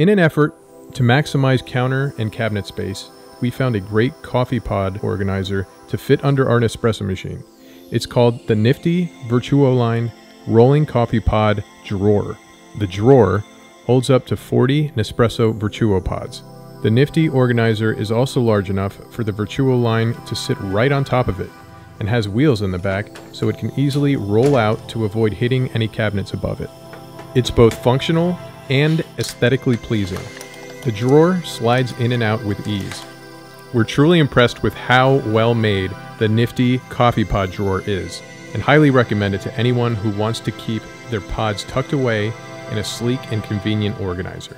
In an effort to maximize counter and cabinet space, we found a great coffee pod organizer to fit under our Nespresso machine. It's called the Nifty VertuoLine Rolling Coffee Pod Drawer. The drawer holds up to 40 Nespresso Vertuo pods. The Nifty organizer is also large enough for the VertuoLine to sit right on top of it and has wheels in the back so it can easily roll out to avoid hitting any cabinets above it. It's both functional and aesthetically pleasing. The drawer slides in and out with ease. We're truly impressed with how well made the Nifty coffee pod drawer is and highly recommend it to anyone who wants to keep their pods tucked away in a sleek and convenient organizer.